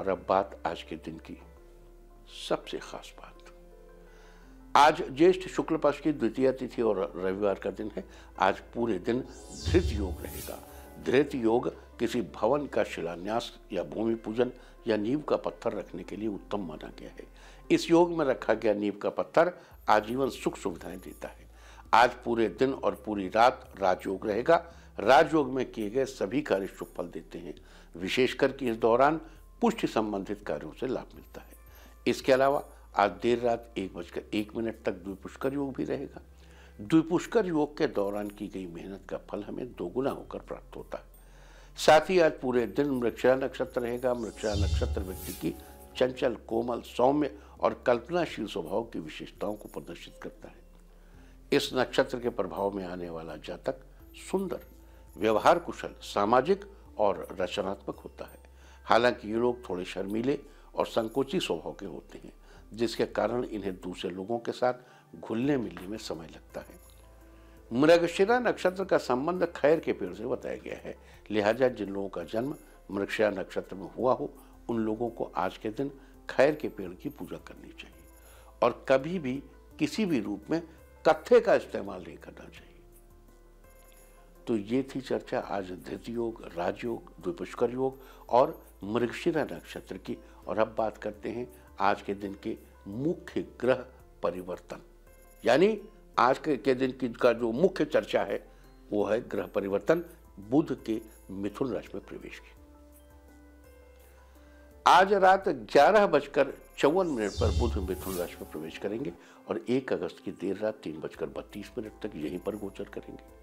और अब बात आज के दिन की सबसे खास बात। आज ज्येष्ठ शुक्ल पक्ष की द्वितीय तिथि और रविवार का दिन है। आज पूरे दिन धृत योग रहेगा। धृत योग किसी भवन का शिलान्यास या भूमि पूजन या नींव का पत्थर रखने के लिए उत्तम माना गया है। इस योग में रखा गया नींव का पत्थर आजीवन सुख सुविधाएँ देता है। आज पूरे दिन और पूरी रात राजयोग रहेगा। राजयोग में किए गए सभी कार्य शुभ फल देते हैं। विशेषकर कि इस दौरान पुष्टि संबंधित कार्यों से लाभ मिलता है। इसके अलावा आज देर रात एक बजकर एक मिनट तक द्विपुष्कर योग भी रहेगा। द्विपुष्कर योग के दौरान की गई मेहनत का फल हमें दोगुना होकर प्राप्त होता है। साथ ही आज पूरे दिन मृक्षा नक्षत्र रहेगा। मृक्षा नक्षत्र व्यक्ति की चंचल, कोमल, सौम्य और कल्पनाशील स्वभाव की विशेषताओं को प्रदर्शित करता है। इस नक्षत्र के प्रभाव में आने वाला जातक सुंदर, व्यवहार कुशल, सामाजिक और रचनात्मक होता है। हालाँकि ये लोग थोड़े शर्मीले और संकोची स्वभाव के होते हैं, जिसके कारण इन्हें दूसरे लोगों के साथ घुलने मिलने में समय लगता है। मृगशिरा नक्षत्र का संबंध खैर के पेड़ से बताया गया है। लिहाजा जिन लोगों का जन्म मृगशिरा नक्षत्र में हुआ हो, उन लोगों को आज के दिन खैर के पेड़ की पूजा करनी चाहिए और कभी भी किसी भी रूप में कत्थे का इस्तेमाल नहीं करना चाहिए। तो ये थी चर्चा आज धृत योग राजयोग द्विपुष्कर योग और मृगशिरा नक्षत्र की। और अब बात करते हैं आज के दिन के मुख्य ग्रह परिवर्तन। यानी आज के, के दिन की का जो मुख्य चर्चा है वो है ग्रह परिवर्तन बुध के मिथुन राशि में प्रवेश की। आज रात ग्यारह बजकर चौवन मिनट पर बुध मिथुन राशि में प्रवेश करेंगे और एक अगस्त की देर रात तीन बजकर बत्तीस मिनट तक यहीं पर गोचर करेंगे।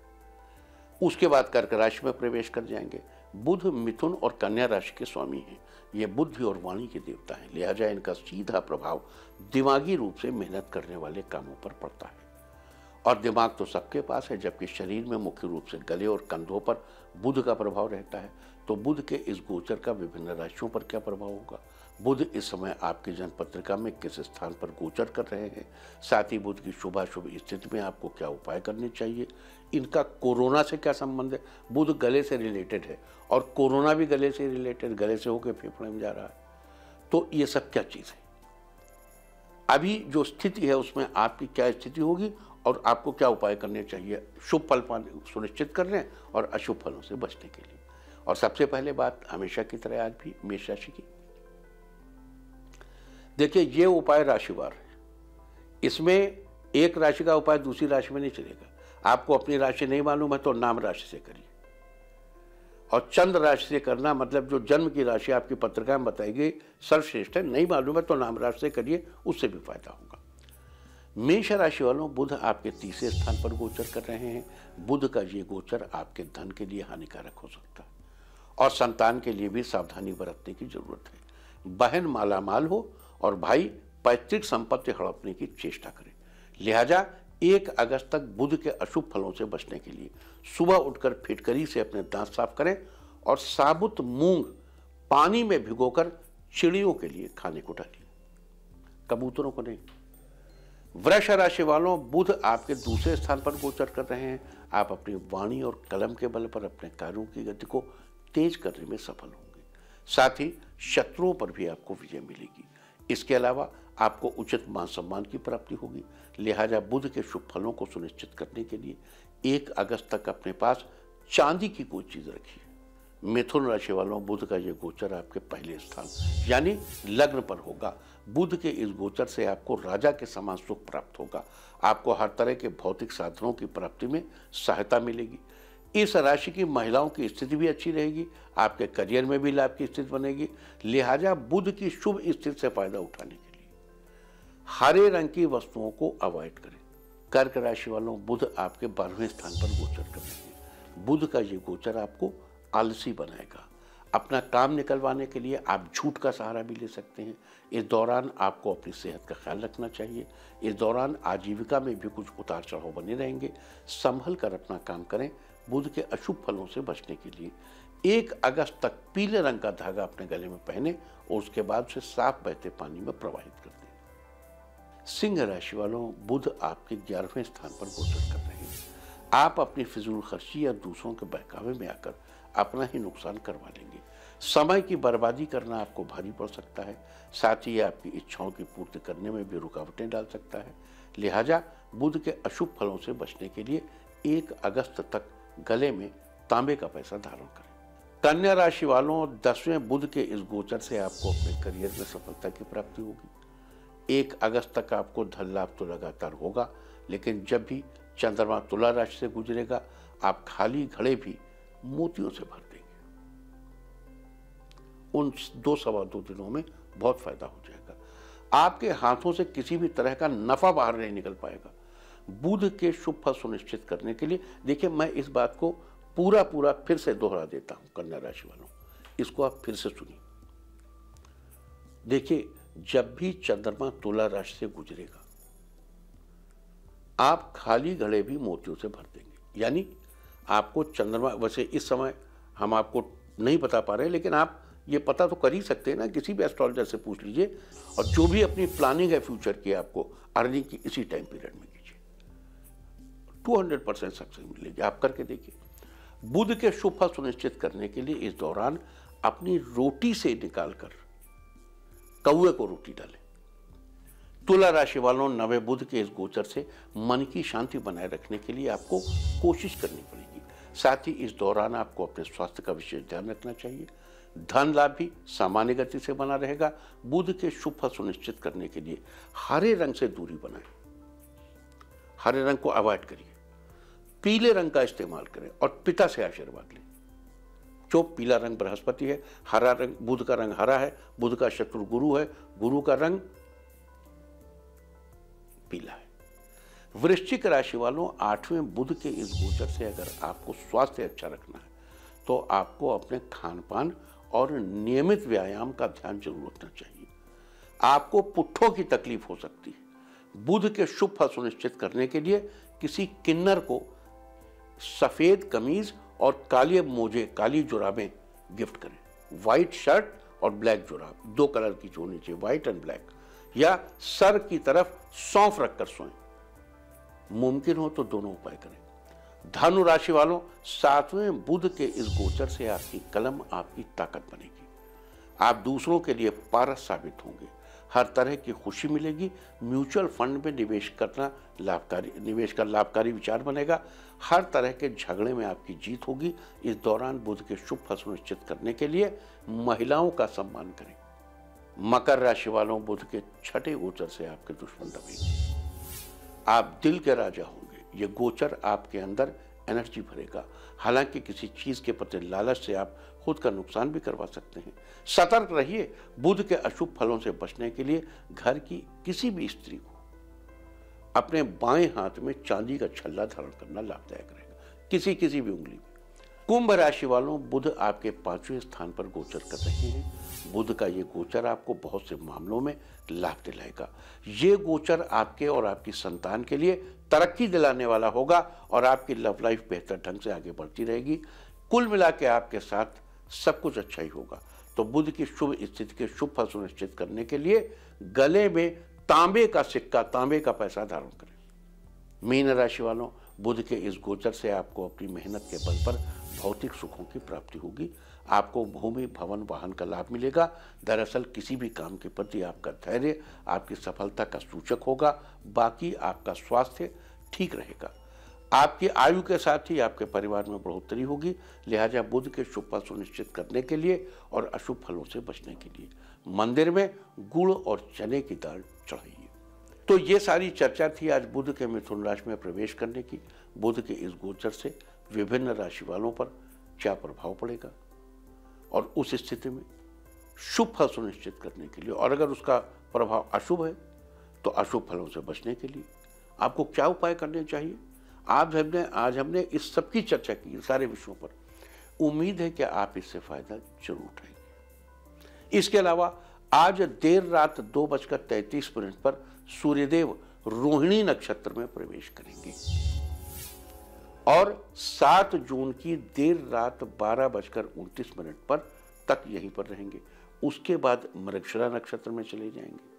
उसके बाद कर्क राशि में प्रवेश कर जाएँगे। बुध मिथुन और कन्या राशि के स्वामी हैं। ये बुद्धि और वाणी के देवता हैं। लिहाजा इनका सीधा प्रभाव दिमागी रूप से मेहनत करने वाले कामों पर पड़ता है। और दिमाग तो सबके पास है, जबकि शरीर में मुख्य रूप से गले और कंधों पर बुध का प्रभाव रहता है। तो बुध के इस गोचर का विभिन्न राशियों पर क्या प्रभाव होगा? बुध इस समय आपकी जन्म पत्रिका में किस स्थान पर गोचर कर रहे हैं? साथ ही बुध की शुभाशुभ स्थिति में आपको क्या उपाय करने चाहिए? इनका कोरोना से क्या संबंध है? बुध गले से रिलेटेड है और कोरोना भी गले से रिलेटेड गले से होकर फेफड़े में जा रहा है। तो ये सब क्या चीज़ है? अभी जो स्थिति है, उसमें आपकी क्या स्थिति होगी? और आपको क्या उपाय करने चाहिए? शुभ फल पाने सुनिश्चित करने और अशुभ फलों से बचने के लिए। और सबसे पहले बात हमेशा की तरह आज भी मेष राशि की। देखिए, ये उपाय राशिवार है। इसमें एक राशि का उपाय दूसरी राशि में नहीं चलेगा। आपको अपनी राशि नहीं मालूम है तो नाम राशि से करिए। और चंद्र राशि से करना मतलब जो जन्म की राशि आपकी पत्रिका में बताएगी सर्वश्रेष्ठ है, नहीं मालूम है तो नाम राशि से करिए, उससे भी फ़ायदा होगा। मेष राशि वालों, बुध आपके तीसरे स्थान पर गोचर कर रहे हैं। बुध का ये गोचर आपके धन के लिए हानिकारक हो सकता है। और संतान के लिए भी सावधानी बरतने की ज़रूरत है। बहन माला माल हो और भाई पैतृक संपत्ति हड़पने की चेष्टा करें। लिहाजा एक अगस्त तक बुध के अशुभ फलों से बचने के लिए सुबह उठकर फिटकरी से अपने दांत साफ़ करें और साबुत मूंग पानी में भिगोकर चिड़ियों के लिए खाने को डालिए। कबूतरों को नहीं। वृक्ष राशि वालों, बुध आपके दूसरे स्थान पर गोचर कर रहे हैं। आप अपनी वाणी और कलम के बल पर अपने कार्यों की गति को तेज करने में सफल होंगे। साथ ही शत्रुओं पर भी आपको विजय मिलेगी। इसके अलावा आपको उचित मान सम्मान की प्राप्ति होगी। लिहाजा बुध के शुभ फलों को सुनिश्चित करने के लिए एक अगस्त तक अपने पास चांदी की कोई चीज़ रखिए। मिथुन राशि वालों, बुध का ये गोचर आपके पहले स्थान, यानी लग्न पर होगा। बुध के इस गोचर से आपको राजा के समान सुख प्राप्त होगा। आपको हर तरह के भौतिक साधनों की प्राप्ति में सहायता मिलेगी। इस राशि की महिलाओं की स्थिति भी अच्छी रहेगी, आपके करियर में भी लाभ की स्थिति बनेगी। लिहाजा बुद्ध की शुभ स्थिति से फ़ायदा उठाने के लिए हरे रंग की वस्तुओं को अवॉइड करें। कर्क राशि वालों बुध आपके बारहवें स्थान पर गोचर करेंगे बुध का ये गोचर आपको आलसी बनाएगा। अपना काम निकलवाने के लिए आप झूठ का सहारा भी ले सकते हैं। इस दौरान आपको अपनी सेहत का ख्याल रखना चाहिए। इस दौरान आजीविका में भी कुछ उतार चढ़ाव बने रहेंगे। संभल कर अपना काम करें। बुध के अशुभ फलों से बचने के लिए। एक अगस्त तक पीले रंग का धागा अपने गले में पहने और उसके बाद उसे साफ़ बहते पानी में प्रवाहित कर दें। सिंह राशि वालों, बुध आपके ग्यारहवें स्थान पर गोचर कर रहे हैं। आप अपनी फिजूल खर्ची या दूसरों के बहकावे में आकर अपना ही नुकसान करवा लेंगे। समय की बर्बादी करना आपको भारी पड़ सकता है। साथ ही आपकी इच्छाओं की पूर्ति करने में भी रुकावटें डाल सकता है। लिहाजा बुध के अशुभ फलों से बचने के लिए एक अगस्त तक गले में तांबे का पैसा धारण करें। कन्या राशि वालों, दसवें बुध के इस गोचर से आपको अपने करियर में सफलता की प्राप्ति होगी। एक अगस्त तक आपको धन लाभ तो लगातार होगा, लेकिन जब भी चंद्रमा तुला राशि से गुजरेगा, आप खाली घड़े भी मोतियों से भर देंगे। उन दो सवा दो दिनों में बहुत फ़ायदा हो जाएगा। आपके हाथों से किसी भी तरह का नफा बाहर नहीं निकल पाएगा। बुध के शुभ फल सुनिश्चित करने के लिए, देखिए, मैं इस बात को पूरा पूरा फिर से दोहरा देता हूँ कन्या राशि वालों। इसको आप फिर से सुनिए। देखिए, जब भी चंद्रमा तुला राशि से गुजरेगा, आप खाली घड़े भी मोतियों से भर देंगे। यानी आपको चंद्रमा, वैसे इस समय हम आपको नहीं बता पा रहे हैं लेकिन आप ये पता तो कर ही सकते हैं ना, किसी भी एस्ट्रोलॉजर से पूछ लीजिए और जो भी अपनी प्लानिंग है फ्यूचर की आपको, अर्निंग की इसी टाइम पीरियड में कीजिए। 200 परसेंट सक्सेस मिलेगी। आप करके देखिए। बुध के शुभ सुनिश्चित करने के लिए इस दौरान अपनी रोटी से निकालकर कौए को रोटी डालें। तुला राशि वालों नवे बुध के इस गोचर से मन की शांति बनाए रखने के लिए आपको कोशिश करनी पड़ेगी। साथ ही इस दौरान आपको अपने स्वास्थ्य का विशेष ध्यान रखना चाहिए। धन लाभ भी सामान्य गति से बना रहेगा। बुध के शुभ फल सुनिश्चित करने के लिए हरे रंग से दूरी बनाएँ। हरे रंग को अवॉइड करिए। पीले रंग का इस्तेमाल करें और पिता से आशीर्वाद लें। जो पीला रंग बृहस्पति है, हरा रंग, बुध का रंग हरा है, बुध का शत्रु गुरु है, गुरु का रंग पीला है। वृश्चिक राशि वालों, आठवें बुध के इस गोचर से अगर आपको स्वास्थ्य अच्छा रखना है तो आपको अपने खान पान और नियमित व्यायाम का ध्यान ज़रूर रखना चाहिए। आपको पुट्ठों की तकलीफ़ हो सकती है। बुध के शुभ फल सुनिश्चित करने के लिए किसी किन्नर को सफ़ेद कमीज और काले मोजे, काली जुराबें गिफ्ट करें। व्हाइट शर्ट और ब्लैक जुराब। दो कलर की जो चाहिए, व्हाइट एंड ब्लैक। या सर की तरफ़ सौंफ रखकर सोएँ। मुमकिन हो तो दोनों उपाय करें। धनु राशि वालों, सातवें बुध के इस गोचर से आपकी कलम आपकी ताकत बनेगी। आप दूसरों के लिए पारस साबित होंगे। हर तरह की खुशी मिलेगी। म्यूचुअल फंड में निवेश करना लाभकारी, निवेश का लाभकारी विचार बनेगा। हर तरह के झगड़े में आपकी जीत होगी। इस दौरान बुध के शुभ फल सुनिश्चित करने के लिए महिलाओं का सम्मान करें। मकर राशि वालों, बुध के छठे गोचर से आपके दुश्मन दबेंगे। आप दिल के राजा होंगे। ये गोचर आपके अंदर एनर्जी भरेगा। हालाँकि किसी चीज़ के प्रति लालच से आप खुद का नुकसान भी करवा सकते हैं। सतर्क रहिए बुध के अशुभ फलों से बचने के लिए घर की किसी भी स्त्री को। अपने बाएँ हाथ में चांदी का छल्ला धारण करना लाभदायक रहेगा। किसी किसी भी उंगली में। कुंभ राशि वालों बुध आपके पाँचवें स्थान पर गोचर कर रहे हैं। बुध का ये गोचर आपको बहुत से मामलों में लाभ दिलाएगा। ये गोचर आपके और आपकी संतान के लिए तरक्की दिलाने वाला होगा और आपकी लव लाइफ बेहतर ढंग से आगे बढ़ती रहेगी। कुल मिला के आपके साथ सब कुछ अच्छा ही होगा। तो बुध की शुभ स्थिति के शुभ फल सुनिश्चित करने के लिए गले में तांबे का सिक्का, तांबे का पैसा धारण करें। मीन राशि वालों बुध के इस गोचर से आपको अपनी मेहनत के बल पर भौतिक सुखों की प्राप्ति होगी। आपको भूमि भवन वाहन का लाभ मिलेगा। दरअसल किसी भी काम के प्रति आपका धैर्य, आपकी सफलता का सूचक होगा। बाकी आपका स्वास्थ्य ठीक रहेगा। आपकी आयु के साथ ही आपके परिवार में बढ़ोतरी होगी। लिहाजा बुद्ध के शुभ फल सुनिश्चित करने के लिए और अशुभ फलों से बचने के लिए। मंदिर में गुड़ और चने की दाल चढ़ाइए। तो ये सारी चर्चा थी आज बुद्ध के मिथुन राशि में प्रवेश करने की। बुद्ध के इस गोचर से विभिन्न राशि वालों पर क्या प्रभाव पड़ेगा? और उस स्थिति में शुभ फल सुनिश्चित करने के लिए, और अगर उसका प्रभाव अशुभ है तो अशुभ फलों से बचने के लिए आपको क्या उपाय करने चाहिए? आज हमने आज हमने इस सब की चर्चा की सारे विषयों पर। उम्मीद है कि आप इससे फ़ायदा ज़रूर उठाएँगे। इसके अलावा, आज देर रात दो बजकर तैतीस मिनट पर सूर्यदेव रोहिणी नक्षत्र में प्रवेश करेंगे। और 7 जून की देर रात बारह बजकर उनतीस मिनट पर तक यहीं पर रहेंगे। उसके बाद मृक्षरा नक्षत्र में चले जाएँगे।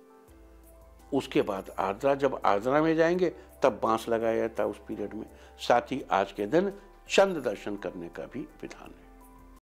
उसके बाद आर्द्रा, जब आर्द्रा में जाएँगे, तब बाँस लगाया जाता है उस पीरियड में। साथ ही आज के दिन चंद्र दर्शन करने का भी विधान है।